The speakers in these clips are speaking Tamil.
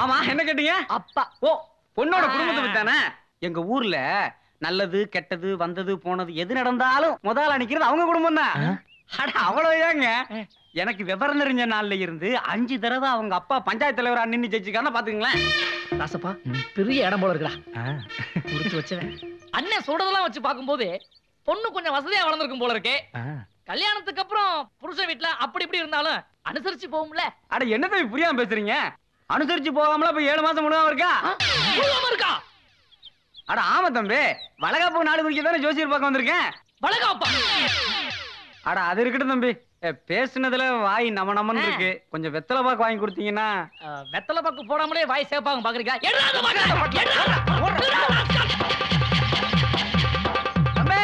ஆமா என்ன கேட்டீங்க? அப்பா. ஓ பொண்ணோட. குடும்பத்தை பத்தி தானே எங்க ஊர்ல நல்லது கெட்டது வந்தது போனது எது நடந்தாலும் முதல்ல நிக்கிறது அவங்க குடும்பம் தான் அட அவ்வளவுதாங்க. எனக்கு விவரம் தெரிஞ்ச நாள்ல இருந்து அஞ்சு தடவை அவங்க அப்பா பஞ்சாயத்து தலைவரா நின்னு ஜெயிச்சிருக்காருன்னா பாத்துங்களேன் ராசப்பா பெரிய இடம் போல இருக்குடா. முடிச்சு வச்சவன். அண்ணன் சொல்றதெல்லாம் வச்சு பார்க்கும்போது பொண்ணு கொஞ்சம் வசதியா வளர்ந்துருக்கும் போல இருக்கே. கல்யாணத்துக்கு அப்புறம் புருஷன் வீட்டுல அப்படி இப்படி இருந்தாலும் அனுசரிச்சு போகும்ல. அட என்ன தம்பி புரியாம பேசுறீங்க? அனுசரிச்சு போகாமல இப்ப ஏழு மாசம் முழுவதும் இருக்கா? இருக்கா? அட ஆமா தம்பி. வளகாப்பு நாடு குறிக்க தானே ஜோசியர் பார்க்க வந்திருக்கேன். வளகாப்பா? அட அது இருக்கட்டும் தம்பி. பேசுனதுல வாய் நம நமன்னு இருக்கு. கொஞ்சம் வெத்தலை பாக்கு வாங்கி கொடுத்தீங்கன்னா. வெத்தலை பாக்கு போடாமலே வாய் சேப்பாங்க பாக்குறீங்க. தம்பி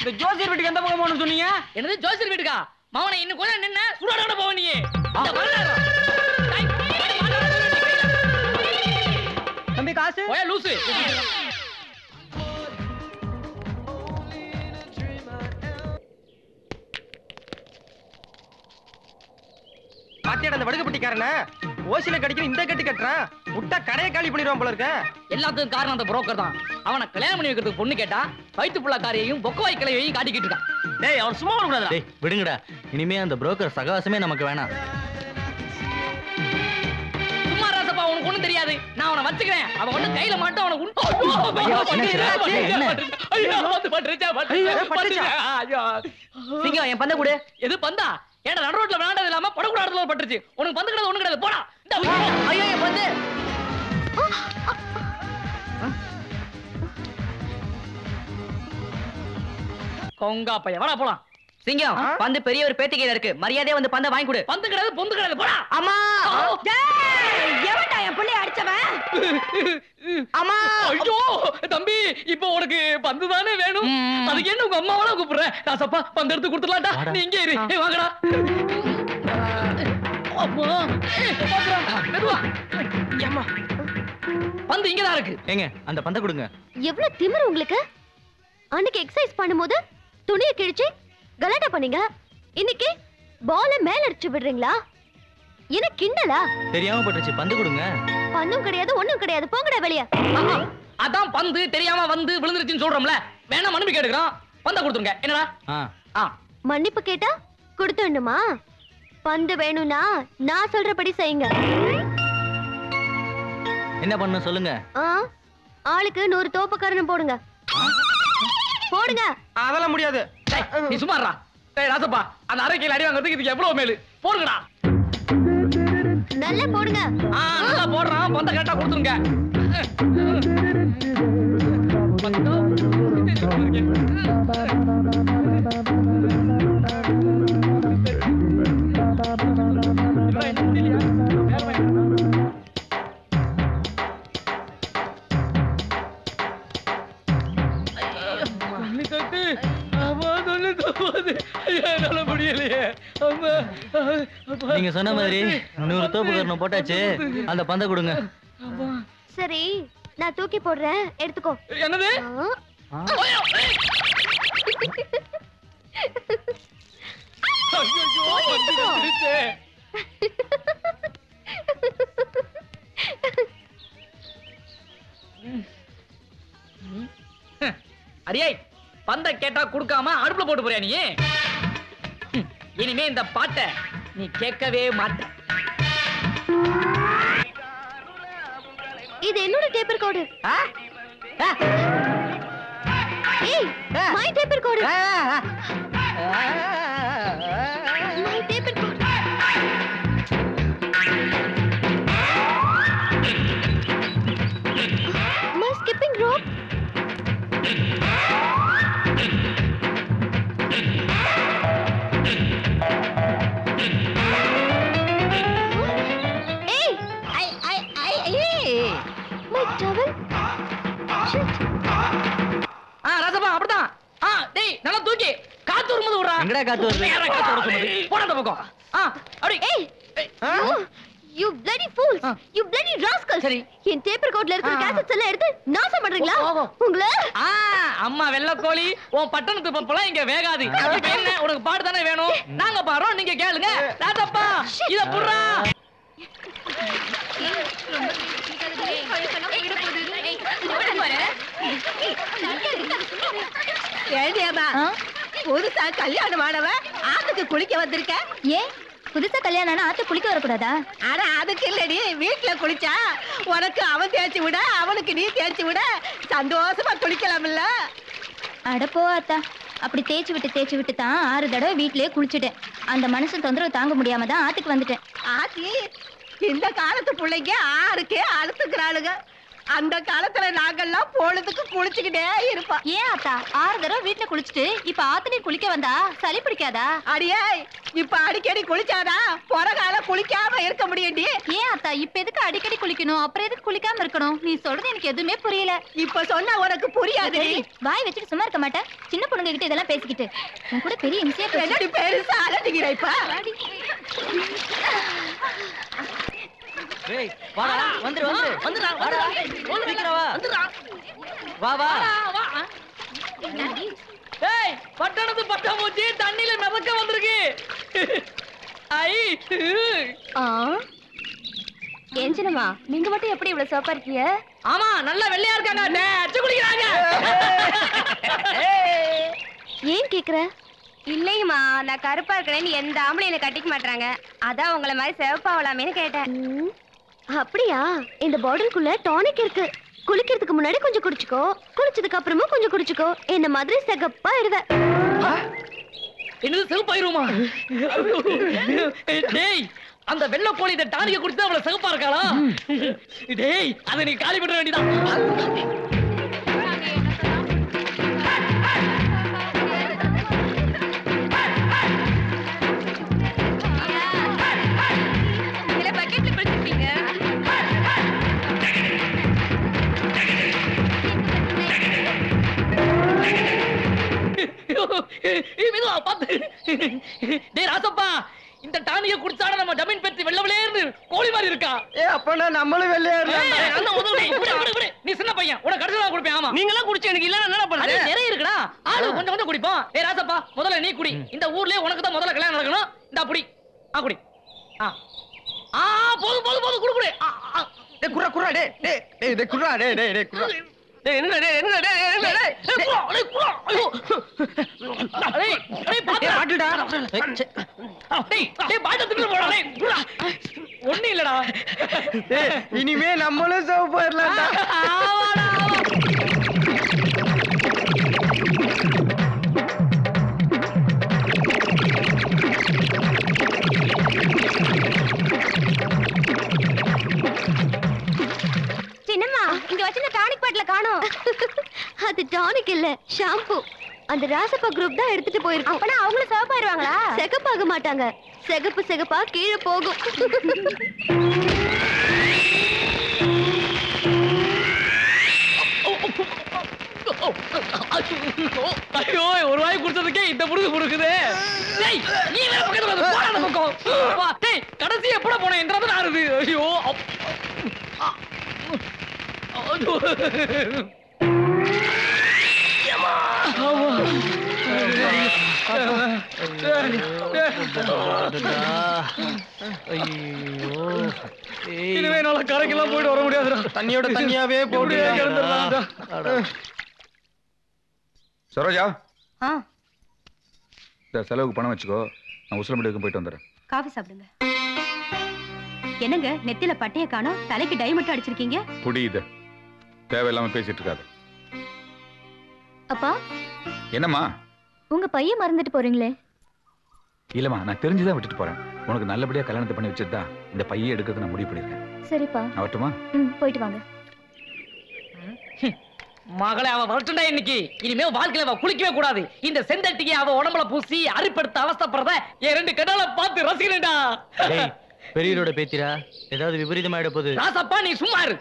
இந்த ஜோசியர் வீட்டுக்கு எந்த பக்கம் போகணும்னு சொன்னீங்க? என்னது ஜோசியர் வீட்டுக்கா? மவனை இன்னும் கொஞ்சம் நின்ன சுடாடோட போவ நீ காசு போயா லூசு பாத்தியாட அந்த வடுகப்பட்டிக்காரன? ஓசில கடிக்கிற இந்த கட்டி கட்டுறான். முட்டை கடையை காலி பண்ணிடுவான் போல இருக்க. எல்லாத்துக்கும் காரணம் அந்த புரோக்கர் தான். அவனை கல்யாணம் பண்ணி வைக்கிறதுக்கு பொண்ணு கேட்டா வயிற்று புள்ளக்காரையையும் பொக்கவாய் கிளையையும் காட்டிக்கிட்டு இருக்கான். டேய் அவன் சும்மா விடக்கூடாது டேய் விடுங்கடா. இனிமே அந்த புரோக்கர் சகவாசமே நமக்கு வேணாம். ஒண்ணும் தெரியாது. நான் அவனை வச்சுக்கிறேன். அவன் ஒண்ணு கையில மாட்டோம் அவனை. சிங்கம் என் பந்த கூட. எது பந்தா? ஏடா நடு ரோட்ல விளையாண்டது இல்லாம படக்கூடாதுல பட்டுருச்சு. உனக்கு பந்து கிடையாது ஒண்ணு கிடையாது. போடா. இந்தா, ஐயோ என் பந்து. கொங்கா பையன். வாடா போலாம். சிங்கம் பந்து பெரிய ஒரு பேத்தி கையில இருக்கு. மரியாதையா வந்து பந்த வாங்கி கொடு. பந்து கிடையாது பொந்து கிடையாது போடா அம்மா அம்மா! ஐயோ தம்பி இப்போ உனக்கு பந்து தானே வேணும். அதுக்கு என்ன உங்க அம்மாவெல்லாம் கூப்பிடுறேன்? ராசப்பா பந்து எடுத்து கொடுத்துடலாம்டா. நீ இங்கே இரு. வாங்கடா. அம்மா. மெதுவா. அம்மா. பந்து இங்கதான் இருக்கு. ஏங்க அந்த பந்த கொடுங்க. எவ்வளவு திமிரு உங்களுக்கு? அன்னைக்கு எக்ஸசைஸ் பண்ணும்போது துணியை கிழிச்சு கலாட்டா பண்ணீங்க. இன்னைக்கு பால மேல அடிச்சு விடுறீங்களா? என்ன கிண்டலா? தெரியாம பட்டுச்சு பந்து கொடுங்க. பந்தும் கிடையாது ஒண்ணும் கிடையாது. போங்கடா வெளிய. அதான் பந்து தெரியாம வந்து விழுந்துருச்சுன்னு சொல்றோம்ல. வேணா மனுப்பி கேட்டுக்கிறோம். பந்த கொடுத்துருங்க. என்னடா? மன்னிப்பு கேட்டா கொடுத்துடணுமா? பந்து வேணும்னா நான் சொல்றபடி செய்யுங்க. என்ன பண்ணணும் சொல்லுங்க. ஆளுக்கு நூறு தோப்புக்காரன்னு போடுங்க. போடுங்க. அதெல்லாம் முடியாது. டேய், நீ சும்மாறா டேய் ராசப்பா அந்த அரைக்கையில் அடி வாங்குறதுக்கு இதுக்கு எவ்வளவு மேலு? போடுங்கடா. நல்லா போடுங்க. ஆ நல்லா போடுறான் பந்த கரெக்டா கொடுத்துருங்க. சொல்லி தட்டு அம்மா சொல்லி தப்பாது என்னால முடியலையே. நீங்க சொன்ன மாதிரி நூறு தோப்பு கரணம் போட்டாச்சு. அந்த பந்த கொடுங்க. சரி நான் தூக்கி போடுறேன். எடுத்துக்கோ. என்னது. அடியே பந்த கேட்டா கொடுக்காம அடுப்புல போட்டு போறியா நீ? இனிமே இந்த பாட்டை நீ கேட்கவே மாட்ட. இது என்னோட டேப் ரெக்கார்டு ஏய் மை டேப் ரெக்கார்டு தூக்கி காத்து வரும்போது விடுறா எங்கடா காத்து வருது யாரா காத்து வர சொன்னது போடா பக்கம் ஆ அடி ஏய் you bloody fools you bloody rascals சரி என் டேப்பர் கோட்ல இருக்கிற கேசட்ஸ் எல்லாம் எடுத்து நாசம் பண்றீங்களா உங்கள ஆ அம்மா வெள்ள கோழி உன் பட்டணத்து பம்பலாம் இங்க வேகாது என்ன உனக்கு பாட்டு தானே வேணும் நாங்க பாறோம் நீங்க கேளுங்க தாத்தப்பா இத புடுறா போகுது ஆ? புதுசா கல்யாணம் ஆனவ ஆத்துக்கு குளிக்க வந்திருக்க? ஏன் புதுசா கல்யாணம் ஆனா ஆத்து குளிக்க வரக்கூடாதா? ஆனா அதுக்கு இல்லடி. வீட்டுல குளிச்சா உனக்கு அவன் தேய்ச்சி விட அவனுக்கு நீ தேய்ச்சி விட சந்தோஷமா குளிக்கலாம்ல. அட போ அத்தா. அப்படி தேய்ச்சி விட்டு தேய்ச்சி விட்டு தான் ஆறு தடவை வீட்லயே குளிச்சுட்டேன். அந்த மனுஷன் தொந்தரவு தாங்க முடியாம தான் ஆத்துக்கு வந்துட்டேன். ஆத்தி இந்த காலத்து பிள்ளைங்க ஆறுக்கே அழுத்துக்கிறாளுங்க அந்த காலத்துல நாங்கெல்லாம் பொழுதுக்கு குளிச்சுக்கிட்டே இருப்போம். ஏன் அத்தா? ஆறு தடவை வீட்ல குளிச்சுட்டு இப்ப ஆத்துலயும் குளிக்க வந்தா சளி பிடிக்காதா? அடியே இப்ப அடிக்கடி குளிச்சாதா பொறகால குளிக்காம இருக்க முடியும்டி. ஏன் அத்தா? இப்ப எதுக்கு அடிக்கடி குளிக்கணும்? அப்புறம் எதுக்கு குளிக்காம இருக்கணும்? நீ சொல்றது எனக்கு எதுவுமே புரியல. இப்ப சொன்னா உனக்கு புரியாதுடி. சரி, வாய் வச்சுட்டு சும்மா இருக்க மாட்டேன். சின்ன பொண்ணுங்க கிட்ட இதெல்லாம் பேசிக்கிட்டு. உன் கூட பெரிய இம்சையா பேச பெருசா அலட்டிக்கிற இப்ப? டேய் வாடா வந்துரு வந்துரு. வந்துடா வாடா சீக்கிரம் வா. வா வா. வா. ஏய் பட்டணத்து பட்டாம்பூச்சி தண்ணியில மிதக்க வந்திருக்கு. ஐ ஆ. ஏஞ்சனமா நீங்க மட்டும் எப்படி இவ்வளவு சோப்பா இருக்கீங்க? ஆமா நல்ல வெள்ளையா இருக்காங்க. டே, அச்சு குடிக்கிறாங்க. ஏன் கேக்குற? இல்லைங்கம்மா நான் கருப்பா இருக்கிறேன்னு எந்த ஆம்பளை என்ன கட்டிக்க மாட்டாங்க அதான் உங்களை மாதிரி சிவப்பாவலாமேன்னு கேட்டேன். அப்படியா? இந்த பாட்டிலுக்குள்ள டானிக் இருக்கு. குளிக்கிறதுக்கு முன்னாடி கொஞ்சம் குடிச்சுக்கோ. குளிச்சதுக்கு அப்புறமும் கொஞ்சம் குடிச்சுக்கோ. என்ன மாதிரி செகப்பா இருவ என்னது செகுப்பாயிருமா டேய் அந்த வெள்ளை கோழி இந்த டானிக்க குடிச்சு அவளை செகுப்பா இருக்காளா? டேய் அதை நீ காலி பண்ண வேண்டியதான் ஏ அப்பனா நம்மளும் வெள்ளையா ஏய், அண்ணா, உதவு, விடு, விடு, விடு. நீ சின்ன பையன் உனக்கு கடைசி தான் கொடுப்பேன் ஆமா நீங்க எல்லாம் குடிச்சு எனக்கு இல்ல என்ன பண்றது நிறைய இருக்குடா ஆளு கொஞ்சம் கொஞ்சம் குடிப்போம் ஏய் ராசப்பா முதல்ல நீ குடி இந்த ஊர்லயே உனக்கு தான் முதல்ல கல்யாணம் நடக்கணும் இந்த குடி ஆ குடி ஆ ஆ போதும் போதும் போதும் குடு குடு ஆ, ஆ. டேய் குர்ரா குர்ரா டேய் டேய் டேய் டேய் குர்ரா டேய் டேய் டேய் குர்ரா டேய் என்னடா டேய் என்னடா டேய் என்னடா டேய் குரா, டேய், குரா, ஐயோ. டேய், டேய், பாத்து. மாட்டுடா. டேய், டேய், பாட்டை திட்டு போடா, டேய், குரா. இனிமே நம்மளும் சோப் போயிரலாம்டா ஆமாடா, ஆமா. சின்னம்மா இங்க வச்சிருந்த டானிக் பாட்டில காணோம். அது டானிக் இல்ல ஷாம்பு அந்த ராசப்பா குரூப் தான் எடுத்துட்டு போயிருக்கு அப்பனா அவங்களும் சிவப்பாயிருவாங்களா? செகப்பாக மாட்டாங்க. செகப்பு செகப்பா கீழே போகும். ஐயோ ஒரு வாய் குடுத்ததுக்கே இந்த முருகு முருகுது நீ வேற பக்கத்துல வந்து போடா பக்கம். வா டேய் கடைசி எப்பட போன? என்றது நாருது ஐயோ. அப்- ஆ. ஐயோ. ஐயோ இனிமே என்னால கரைக்கெல்லாம் போயிட்டு வர முடியாதுடா. தண்ணியோட தண்ணியாவே போட்டு. சரோஜா? இந்த செலவுக்கு பணம் வச்சுக்கோ. நான் உசிலம்படிக்கு போயிட்டு வந்துடுறேன். காஃபி சாப்பிடுங்க. என்னங்க நெத்தில பட்டைய காணோம் தலைக்கு டை மட்டும் அடிச்சிருக்கீங்க? புரியுது. தேவையில்லாம பேசிட்டு இருக்காது. அப்பா? என்னம்மா? உங்க பையன் மறந்துட்டு போறீங்களே? இல்லம்மா நான் தெரிஞ்சுதான் விட்டுட்டு போறேன். உனக்கு நல்லபடியா கல்யாணத்தை பண்ணி வச்சுட்டு தான் இந்த பையன் எடுக்கிறது நான் முடிவு பண்ணிருக்கேன் சரிப்பா. வரட்டுமா? ம் போயிட்டு வாங்க. மகளே அவ வரட்டுண்டா இன்னைக்கு. இனிமே வாழ்க்கையில அவ குளிக்கவே கூடாது. இந்த செந்தட்டிக்கு அவ உடம்புல பூசி அரிப்படுத்த அவஸ்தைப்படுறத என் ரெண்டு கண்ணால பார்த்து ரசிக்கிறேன்டா டேய் பெரியவரோட பேத்திரா ஏதாவது விபரீதமாயிட போகுது. ராசப்பா நீ சும்மா இரு.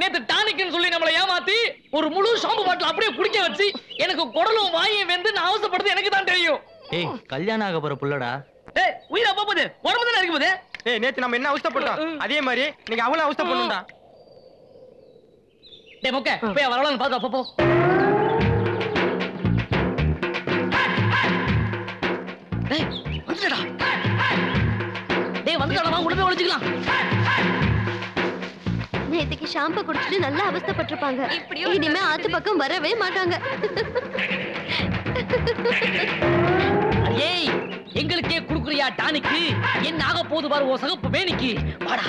நேத்து டானிக்னு சொல்லி நம்மளை ஏமாத்தி ஒரு முழு ஷாம்பு பாட்டில் அப்படியே குடிக்க வச்சு எனக்கு குடலும் வாயும் வெந்து நான் அவசப்படுறது எனக்கு தான் தெரியும். ஏய் கல்யாணம் ஆக போற புள்ளடா. ஏய் உயிரா போகுது. உடம்பு தானே இருக்கும் போது ஏய் நேத்து நம்ம என்ன அவஸ்தைப்பட்டோம்? அதே மாதிரி நீங்க அவளும் அவஸ்தை பண்ணுடா டேய் மொக்க போய் வரலாம்னு பாத்து போ போ டேய் வந்துடா டேய் வந்துடா வா உள்ள போய் ஒளிஞ்சுக்கலாம் நேத்துக்கு ஷாம்பு குடிச்சிட்டு நல்லா அவஸ்தைப்பட்டிருப்பாங்க. இனிமே ஆத்து பக்கம் வரவே மாட்டாங்க. ஏய் எங்களுக்கே குடுக்குறியா டானிக்கு? என்ன ஆக போது பாரு ஓ சகப்பு மேனிக்கு. வாடா.